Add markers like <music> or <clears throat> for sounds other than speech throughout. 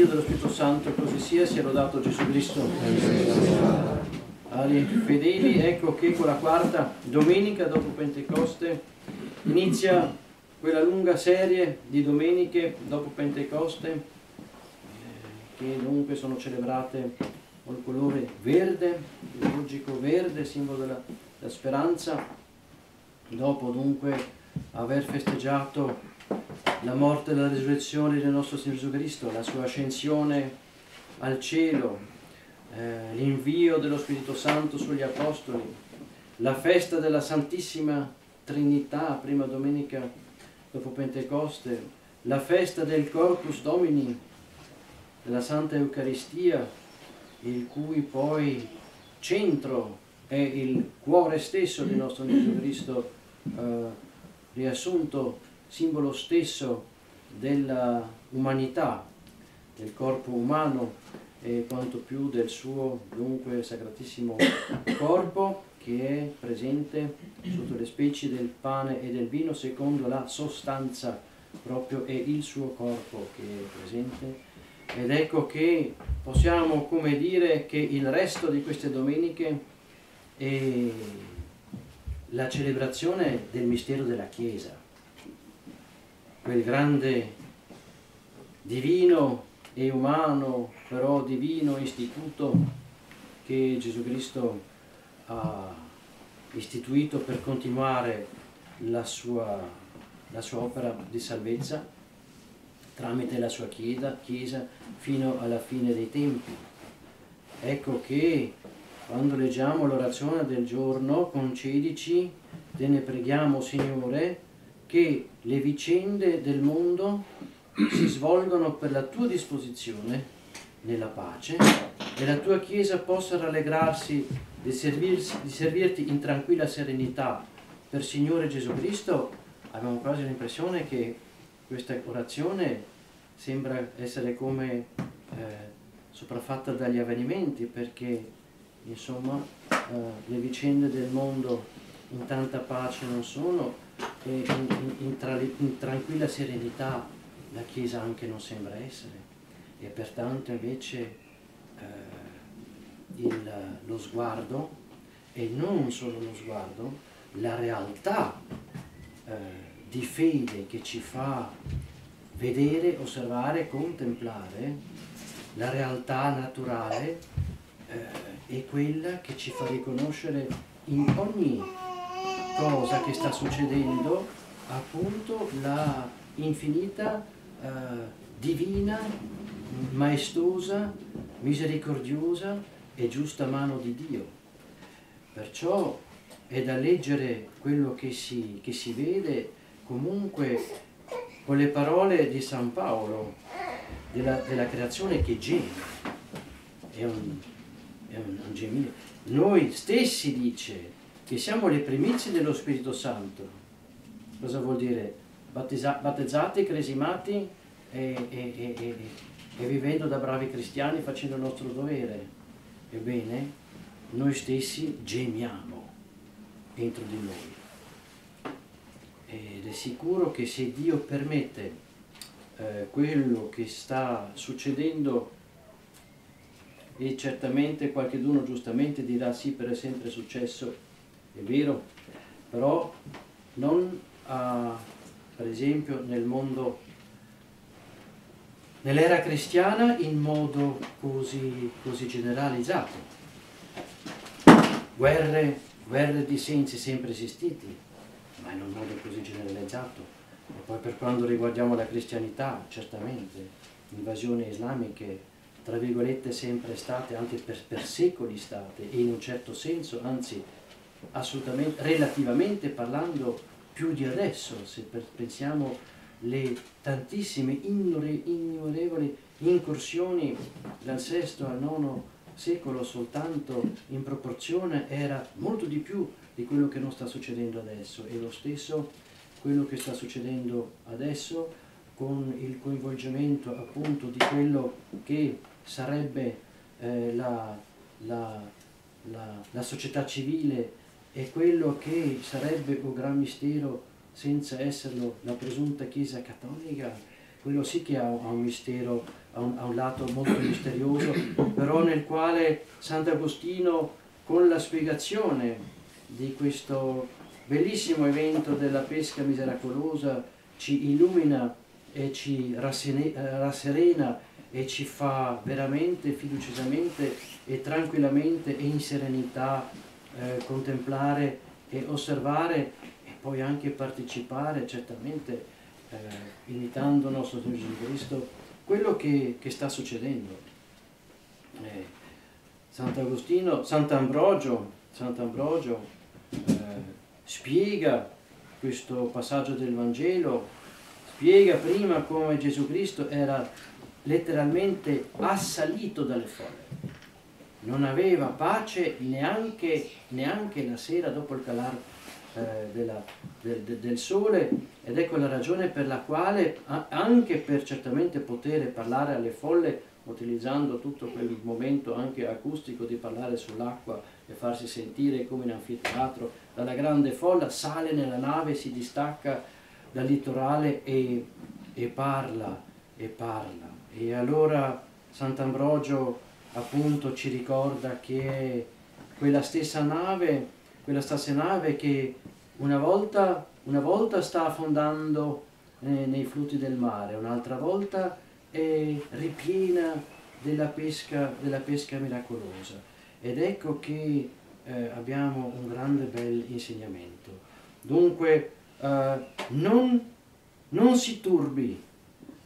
Figlio, dello Spirito Santo, così sia, sia lodato Gesù Cristo. Cari fedeli, ecco che con la quarta domenica dopo Pentecoste inizia quella lunga serie di domeniche dopo Pentecoste eh, che dunque sono celebrate col colore verde, liturgico verde, simbolo della, della speranza, dopo dunque aver festeggiato la morte e la risurrezione del nostro Signore Gesù Cristo, la sua ascensione al cielo, eh, l'invio dello Spirito Santo sugli Apostoli, la festa della Santissima Trinità, prima domenica dopo Pentecoste, la festa del Corpus Domini, della Santa Eucaristia, il cui poi centro è il cuore stesso del nostro Gesù Cristo eh, riassunto simbolo stesso dell'umanità, del corpo umano e quanto più del suo dunque sacratissimo <coughs> corpo che è presente sotto le specie del pane e del vino secondo la sostanza proprio è il suo corpo che è presente. Ed ecco che possiamo come dire che il resto di queste domeniche è la celebrazione del mistero della Chiesa quel grande divino e umano, però divino istituto che Gesù Cristo ha istituito per continuare la sua, la sua opera di salvezza tramite la sua chiesa, chiesa fino alla fine dei tempi. Ecco che quando leggiamo l'orazione del giorno, concedici, te ne preghiamo Signore, che le vicende del mondo si svolgono per la tua disposizione nella pace e la tua Chiesa possa rallegrarsi di, di servirti in tranquilla serenità per Signore Gesù Cristo, abbiamo quasi l'impressione che questa orazione sembra essere come eh, sopraffatta dagli avvenimenti perché insomma eh, le vicende del mondo in tanta pace non sono e in, in, in, tra, in tranquilla serenità la Chiesa anche non sembra essere. E pertanto invece eh, il, lo sguardo e non solo lo sguardo, la realtà eh, di fede che ci fa vedere, osservare, contemplare, la realtà naturale eh, è quella che ci fa riconoscere in ogni cosa che sta succedendo appunto la infinita, eh, divina, maestosa, misericordiosa e giusta mano di Dio. Perciò è da leggere quello che si, che si vede comunque con le parole di San Paolo della, della creazione che geme. È un, è un, un gemire. Noi stessi, dice, che siamo le primizie dello Spirito Santo. Cosa vuol dire? battezzati, cresimati e, e, e, e vivendo da bravi cristiani facendo il nostro dovere. Ebbene, noi stessi gemiamo dentro di noi. Ed è sicuro che se Dio permette eh, quello che sta succedendo e certamente qualcuno giustamente dirà sì, per è sempre successo è vero, però non uh, per esempio nel mondo, nell'era cristiana in modo così, così generalizzato. Guerre, guerre di sensi sempre esistiti, ma in un modo così generalizzato. E poi per quanto riguardiamo la cristianità, certamente, invasioni islamiche, tra virgolette, sempre state, anche per, per secoli state, e in un certo senso, anzi, assolutamente, relativamente parlando, più di adesso, se pensiamo le tantissime innumerevoli incursioni dal VI al IX secolo soltanto in proporzione era molto di più di quello che non sta succedendo adesso. E lo stesso quello che sta succedendo adesso con il coinvolgimento appunto di quello che sarebbe eh, la, la, la, la società civile è quello che sarebbe un gran mistero senza esserlo la presunta Chiesa cattolica, quello sì che ha, un mistero ha un, ha un lato molto misterioso, però nel quale Sant'Agostino con la spiegazione di questo bellissimo evento della pesca miseracolosa ci illumina e ci rasserena e ci fa veramente fiduciosamente e tranquillamente e in serenità eh, contemplare e osservare e poi anche partecipare certamente eh, imitando il nostro Signore Gesù Cristo quello che, che sta succedendo. Eh, Sant'Agostino, Sant'Ambrogio, Sant'Ambrogio eh, spiega questo passaggio del Vangelo, spiega prima come Gesù Cristo era letteralmente assalito dalle folle. Non aveva pace neanche, neanche la sera dopo il calar eh, della, del, del, sole ed ecco la ragione per la quale anche per certamente poter parlare alle folle utilizzando tutto quel momento anche acustico di parlare sull'acqua e farsi sentire come in anfiteatro dalla grande folla, sale nella nave, si distacca dal litorale e, e parla, e parla. E allora Sant'Ambrogio appunto ci ricorda che quella stessa nave, quella stessa nave che una volta, una volta sta affondando eh, nei flutti del mare, un'altra volta è ripiena della pesca, della pesca miracolosa. Ed ecco che eh, abbiamo un grande bel insegnamento. Dunque eh, non, non si turbi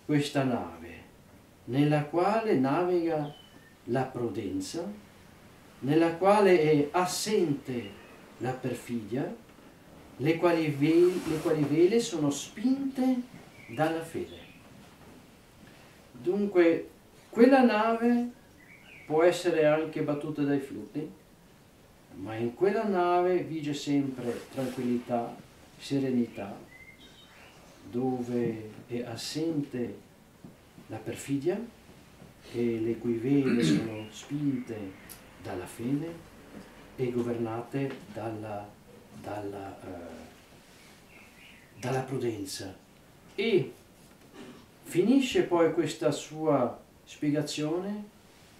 questa nave nella quale naviga la prudenza, nella quale è assente la perfidia, le quali, vele, le quali vele sono spinte dalla fede. Dunque, quella nave può essere anche battuta dai flutti, ma in quella nave vige sempre tranquillità, serenità, dove è assente la perfidia e le cui vele sono spinte dalla fede e governate dalla, dalla, uh, dalla prudenza. E finisce poi questa sua spiegazione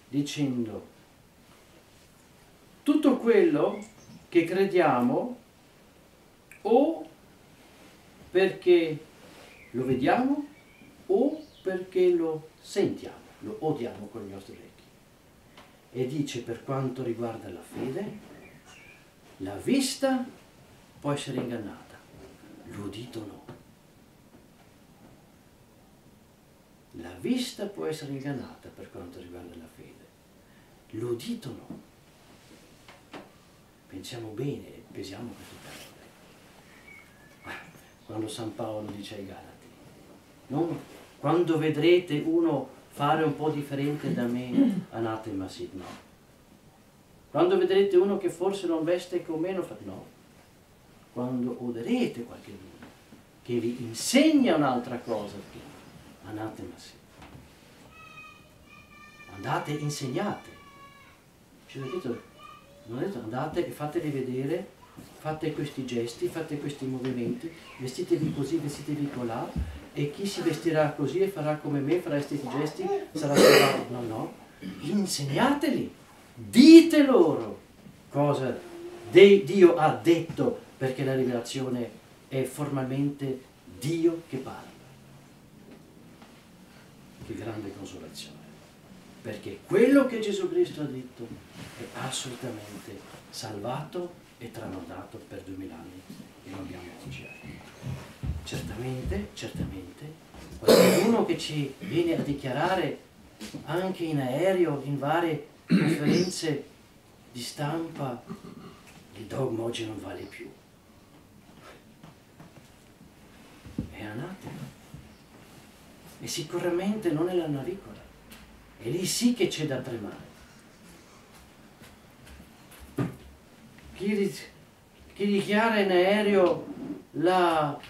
dicendo tutto quello che crediamo o perché lo vediamo o perché lo sentiamo, lo odiamo con i nostri orecchi. E dice per quanto riguarda la fede, la vista può essere ingannata, l'udito no. La vista può essere ingannata per quanto riguarda la fede, l'udito no. Pensiamo bene, pesiamo queste parole. Quando San Paolo dice ai Galati, non quando vedrete uno fare un po' differente da me, anatema sit, no. Quando vedrete uno che forse non veste come me, no. Quando oderete qualcuno che vi insegna un'altra cosa, anatema sì. Andate, insegnate. Ci ho detto, non ho detto andate e fatevi vedere, fate questi gesti, fate questi movimenti, vestitevi così, vestitevi colà, e chi si vestirà così e farà come me, farà questi gesti, sarà salvato. No, no, insegnateli, dite loro cosa Dio ha detto, perché la rivelazione è formalmente Dio che parla. Che grande consolazione. Perché quello che Gesù Cristo ha detto è assolutamente salvato e tramandato per duemila anni e lo abbiamo oggi. Certamente, certamente, qualcuno che ci viene a dichiarare anche in aereo, in varie conferenze di stampa, il dogma oggi non vale più. È anatema. E sicuramente non è la navicola. E lì sì che c'è da tremare. Chi, chi dichiara in aereo la,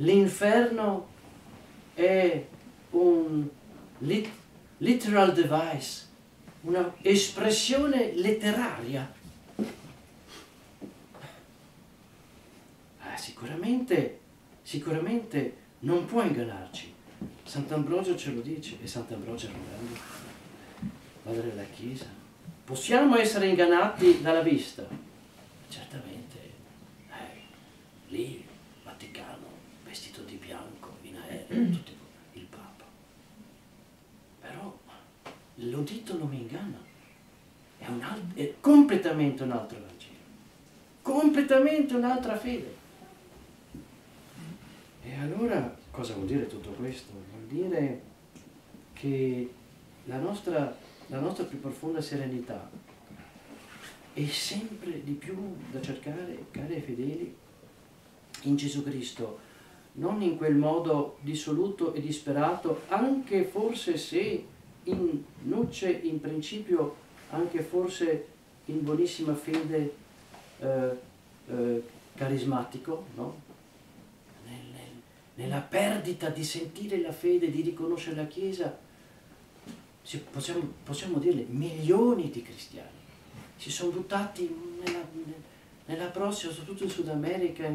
l'inferno è un lit, literal device, una espressione letteraria. Ah, sicuramente, sicuramente non può ingannarci. Sant'Ambrogio ce lo dice e Sant'Ambrogio era un grande padre della Chiesa. Possiamo essere ingannati dalla vista? Certamente, eh, lì, Vaticano, vestito di bianco, in aereo, <clears throat> tutti, il Papa. Però l'udito non mi inganna, è, un è completamente un altro Vangelo, completamente un'altra fede. E allora cosa vuol dire tutto questo? Vuol dire che la nostra, la nostra più profonda serenità è sempre di più da cercare, cari fedeli, in Gesù Cristo, non in quel modo dissoluto e disperato, anche forse se in nuce, in principio, anche forse in buonissima fede eh, eh, carismatico, no? nella perdita di sentire la fede, di riconoscere la Chiesa, possiamo, possiamo dirle, milioni di cristiani si sono buttati nella, nella prossima, soprattutto in Sud America,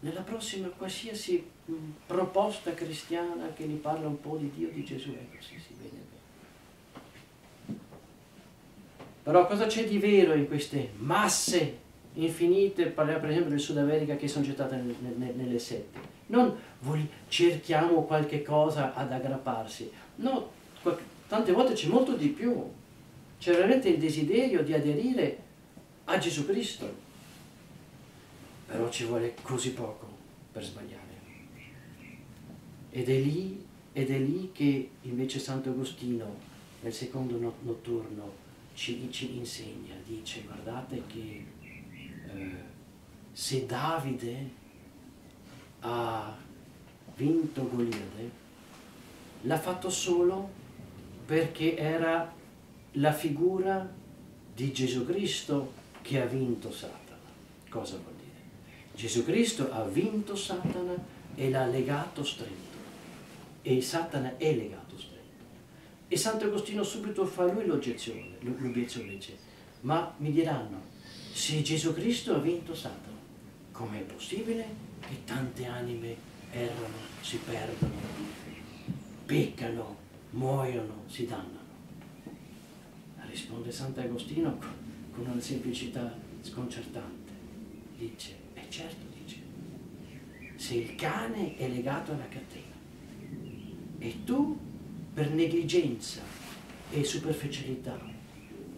nella prossima qualsiasi proposta cristiana che gli parla un po' di Dio, di Gesù, ecco, sì, sì, bene, bene. Però cosa c'è di vero in queste masse infinite, parliamo per esempio del Sud America, che sono gettate nelle, nelle sette? non cerchiamo qualche cosa ad aggrapparsi, no, tante volte c'è molto di più, c'è veramente il desiderio di aderire a Gesù Cristo, però ci vuole così poco per sbagliare. Ed è lì, ed è lì che invece Sant'Agostino nel secondo notturno ci, ci, insegna, dice guardate che eh, se Davide ha vinto Goliade, l'ha fatto solo perché era la figura di Gesù Cristo che ha vinto Satana. Cosa vuol dire? Gesù Cristo ha vinto Satana e l'ha legato stretto. E Satana è legato stretto. E Sant'Agostino subito fa lui l'obiezione, l'obiezione dice, ma mi diranno, se Gesù Cristo ha vinto Satana, com'è possibile che tante anime errano, si perdono, peccano, muoiono, si dannano. Risponde Sant'Agostino con una semplicità sconcertante. Dice, certo dice, se il cane è legato alla catena e tu per negligenza e superficialità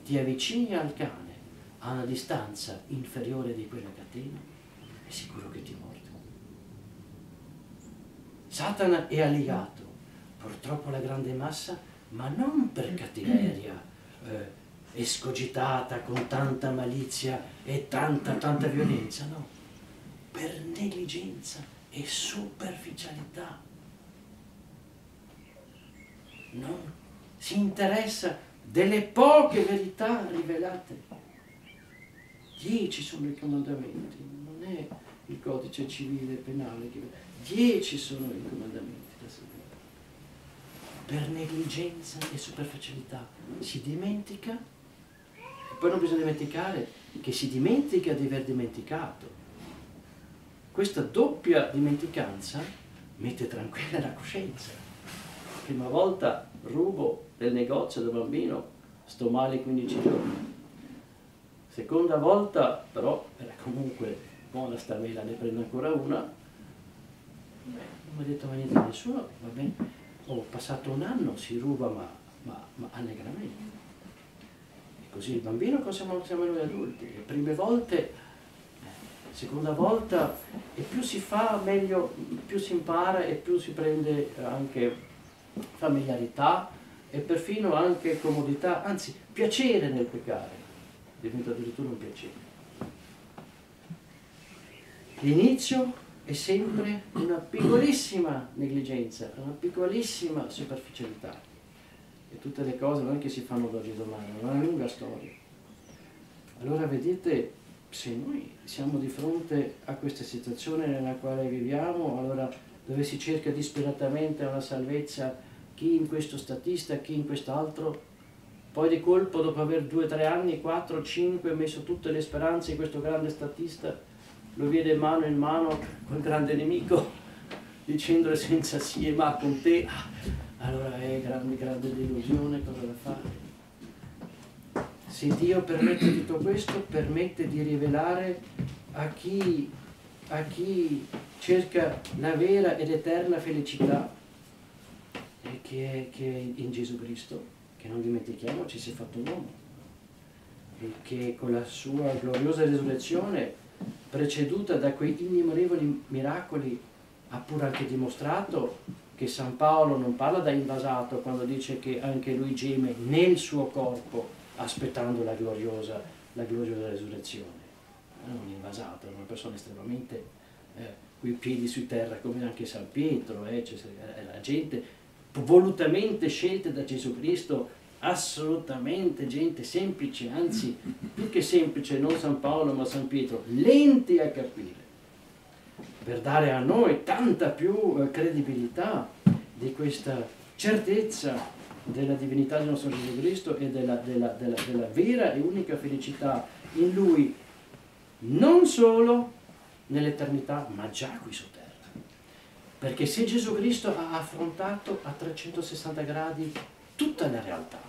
ti avvicini al cane a una distanza inferiore di quella catena, è sicuro che ti muori. Satana è allegato, purtroppo alla grande massa, ma non per cattiveria eh, escogitata con tanta malizia e tanta, tanta violenza, no, per negligenza e superficialità. Non si interessa delle poche verità rivelate. Dieci sono i comandamenti, non è il codice civile e penale che Dieci sono i comandamenti da seguire. Per negligenza e superficialità si dimentica, e poi non bisogna dimenticare che si dimentica di aver dimenticato. Questa doppia dimenticanza mette tranquilla la coscienza. Prima volta rubo del negozio da bambino, sto male 15 giorni. Seconda volta, però, era comunque buona sta mela, ne prendo ancora una, non mi ha detto niente a nessuno, va bene, ho passato un anno, si ruba ma, ma, ma allegramente. E così il bambino cosa siamo noi adulti? Le prime volte, seconda volta, e più si fa meglio, più si impara e più si prende anche familiarità e perfino anche comodità, anzi piacere nel peccare, diventa addirittura un piacere. L'inizio è sempre una piccolissima negligenza, una piccolissima superficialità. E tutte le cose non è che si fanno d'oggi domani, è una lunga storia. Allora vedete, se noi siamo di fronte a questa situazione nella quale viviamo, allora dove si cerca disperatamente una salvezza, chi in questo statista, chi in quest'altro, poi di colpo dopo aver due, tre anni, quattro, cinque, messo tutte le speranze in questo grande statista, lo vede mano in mano col grande nemico, <laughs> dicendole senza sì e ma con te, ah, allora è grande, grande delusione, cosa da fare? Se Dio permette tutto questo, permette di rivelare a chi, a chi cerca la vera ed eterna felicità che è, che è in Gesù Cristo, che non dimentichiamo ci si è fatto uomo e che con la sua gloriosa risurrezione, preceduta da quei innumerevoli miracoli, ha pure anche dimostrato che San Paolo non parla da invasato quando dice che anche lui geme nel suo corpo aspettando la gloriosa, la gloriosa risurrezione. Non invasato, è una persona estremamente eh, coi piedi su terra, come anche San Pietro, eh, cioè, la gente volutamente scelta da Gesù Cristo assolutamente gente semplice, anzi più che semplice, non San Paolo ma San Pietro, lenti a capire, per dare a noi tanta più eh, credibilità di questa certezza della divinità del nostro Gesù Cristo e della, della, della, della vera e unica felicità in Lui, non solo nell'eternità, ma già qui su terra. Perché se Gesù Cristo ha affrontato a 360 gradi tutta la realtà,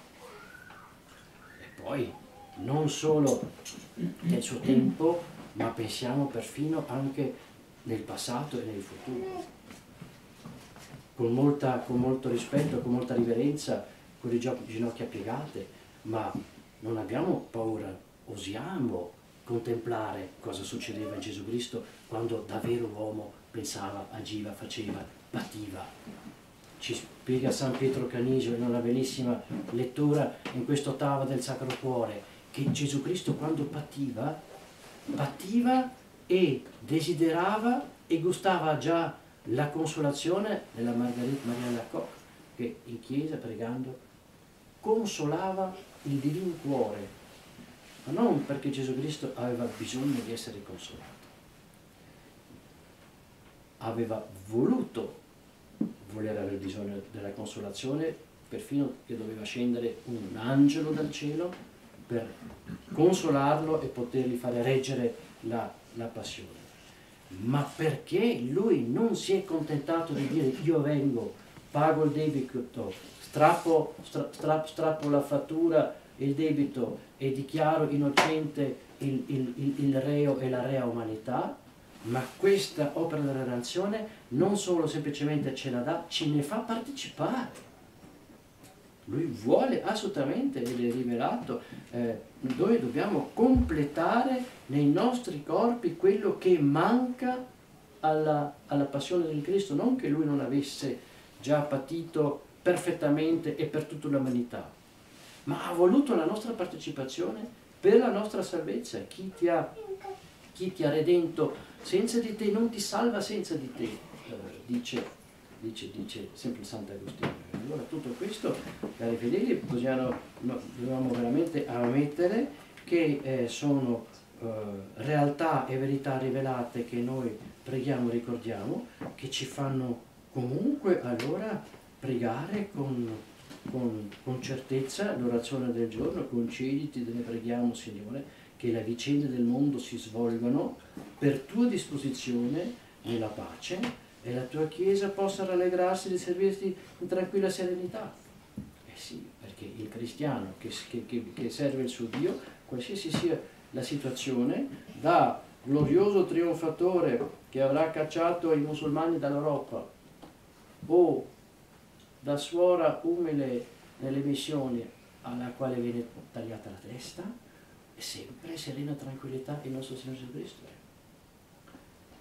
poi non solo nel suo tempo, ma pensiamo perfino anche nel passato e nel futuro. Con, molta, con molto rispetto, con molta riverenza, con le ginocchia piegate, ma non abbiamo paura, osiamo contemplare cosa succedeva in Gesù Cristo quando davvero l'uomo pensava, agiva, faceva, pativa. Ci spiega San Pietro Canisio in una bellissima lettura in quest'ottava del Sacro Cuore, che Gesù Cristo quando pativa, pativa e desiderava e gustava già la consolazione della Margherita Maria Lacocque, che in chiesa pregando consolava il divino cuore, ma non perché Gesù Cristo aveva bisogno di essere consolato, aveva voluto voler avere bisogno della consolazione, perfino che doveva scendere un angelo dal cielo per consolarlo e potergli fare reggere la, la passione. Ma perché lui non si è contentato di dire io vengo, pago il debito, strappo, stra, stra, strappo la fattura, il debito e dichiaro innocente il, il, il, il reo e la rea umanità, ma questa opera della redenzione non solo semplicemente ce la dà, ce ne fa partecipare. Lui vuole assolutamente, ed è rivelato, eh, noi dobbiamo completare nei nostri corpi quello che manca alla, alla passione del Cristo, non che lui non avesse già patito perfettamente e per tutta l'umanità, ma ha voluto la nostra partecipazione per la nostra salvezza. Chi ti ha, chi ti ha redento senza di te non ti salva senza di te, eh, dice, dice, dice, sempre Sant'Agostino. Allora tutto questo, cari fedeli, possiamo, no, dobbiamo veramente ammettere che eh, sono eh, realtà e verità rivelate che noi preghiamo e ricordiamo, che ci fanno comunque allora pregare con, con, con certezza l'orazione del giorno, concediti, te ne preghiamo Signore, che le vicende del mondo si svolgano per tua disposizione nella pace e la tua Chiesa possa rallegrarsi di servirti in tranquilla serenità. Eh sì, perché il cristiano che, che, che serve il suo Dio, qualsiasi sia la situazione, da glorioso trionfatore che avrà cacciato i musulmani dall'Europa o da suora umile nelle missioni alla quale viene tagliata la testa, sempre serena tranquillità il nostro Signore Gesù Cristo.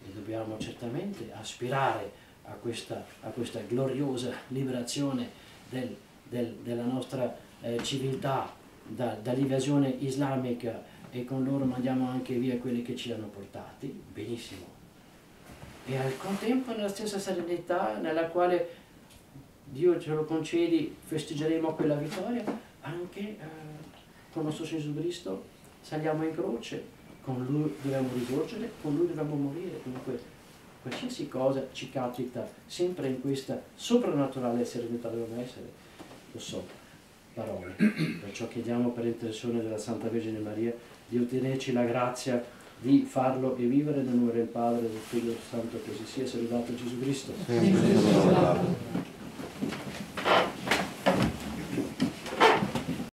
E dobbiamo certamente aspirare a questa, a questa gloriosa liberazione del, del, della nostra eh, civiltà da, dall'invasione islamica e con loro mandiamo anche via quelli che ci hanno portati, benissimo. E al contempo nella stessa serenità nella quale Dio ce lo concedi, festeggeremo quella vittoria, anche eh, con il nostro Gesù Cristo saliamo in croce, con lui dobbiamo risorgere, con lui dobbiamo morire. Comunque qualsiasi cosa ci capita sempre in questa soprannaturale serenità dobbiamo essere. Lo so, parole. Perciò chiediamo per intercessione della Santa Vergine Maria di ottenerci la grazia di farlo e vivere nel nome del Padre, del Figlio e del Santo, così sia, salvato Gesù Cristo.